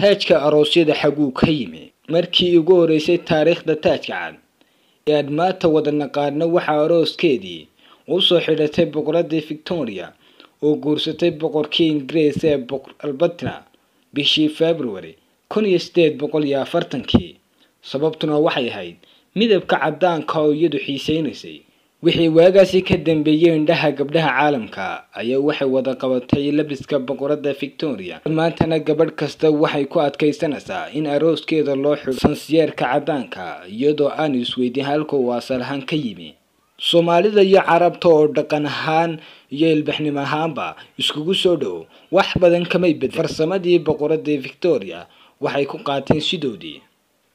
taajka aroosyada xaguu ka yimi markii ugu horeysay taariikhda taajka cad ee aad wada naqaano waxaa arooskeedii u soo xidhatay boqoradii victoria oo guursatay boqorkii ingiriis ee boqor albertina bishii february kun iyo sideed boqol iyo afartankii sababtuna waxay ahayd midabka caddaanka oo iyadu xiiseynaysay wixii waagaasi ka dambeeyey indhaha gabdhaha caalamka ayaa waxay wada qabatay labiska boqorada victoria. Maantana gabadh kasta waxay ku adkaysanaysaa in arooskeeda loo xidho sansiyeerka caddaanka iyadoo aan isweydiin halka uu asal ahaan ka yimi. Soomaalida iyo carabta oo dhaqan ahaan iyo ilbaxnimo ahaanba iskugu soo dhow wax badan kamay bedel. Farsamadii boqoradii victoria waxay ku qaateen sidoodii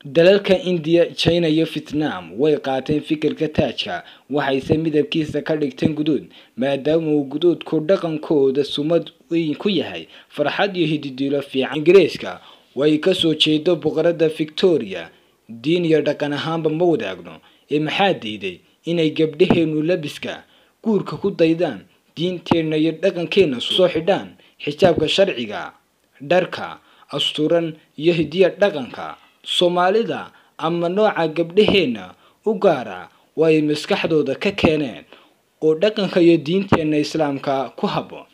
dalalka indiya china iyo vietnam way qaateen fikirka taajka waxayse midabkiisa ka dhigteen guduud maadaama uu guduudku dhaqankooda sumad weyn ku yahay. Farxad iyo hididiilo fiican. Ingiriiska way ka soo jeedo boqorada victoria. Diin iyo dhaqan ahaanba ma wadaagno ee maxaa diiday? Inay gabdhaheenu labiska. Guurka ku daydaan. Diinteenna iyo dhaqankeenna soo xidhaan xijaabka sharciga dharka asturan iyo hidiya dhaqanka soomaalida ama nooca gabdhaheenna u gaara way maskaxdooda ka keeneen oo dhaqanka iyo diinteenna islaamka ku habboon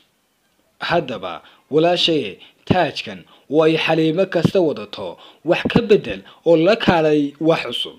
haddaba walaashaye taajkan oo ay xaliimo kasta wadato wax ka bedel oo la kaalay wax cusub.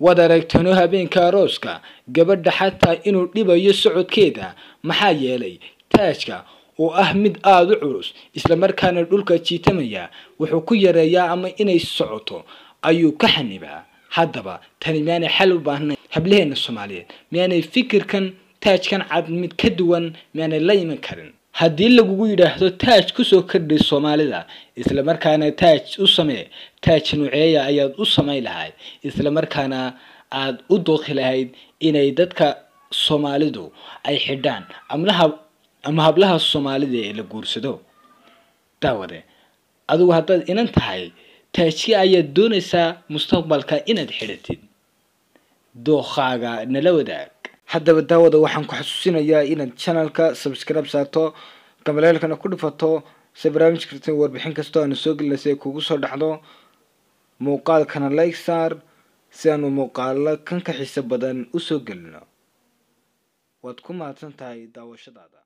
Waad aragtano habeenka arooska gabadha xataa inuu dhibayo socodkeeda maxaa yeelay taajka oo ah mid aada u culus islamarkaana dhulka jiitamaya wuxuu ku yareeyaa ama inay socoto ayuu ka xanibaa. Haddaba tani miyaanay xal u baahnayn? Hablaheena soomaaliyeed miyaanay fikirkan taajkan cad mid ka duwan miyaanay la iman karin? Haddii lagugu yidhaahdo taaj ku soo kordhay soomaalida islamarkaana taaj u samee taaj nuceeya ayaad u samayn lahayd islamarkaana aada u dooqi lahayd inay dadka soomaalidu ay xidhaan. Amlaha ama hablaha soomaalida ee la guursado. Daawade adigu haddaad inan tahay taajki ayaad doonaysaa mustaqbalka inaad xidhatid. Dookaaga nala wadaag. Haddaba daawada waxaan ku xasuusinayaa inaad channelka subscribe saarto gabaleelkana ku dhifato se barnaamij karta warbixin kastoo aanu soo gelinaysa ay kugu soo dhacdo. Muuqaalkana like saar si aanu muuqaalo kan ka xiiso badan u soo gelino. Waad ku mahadsan tahay daawashadaada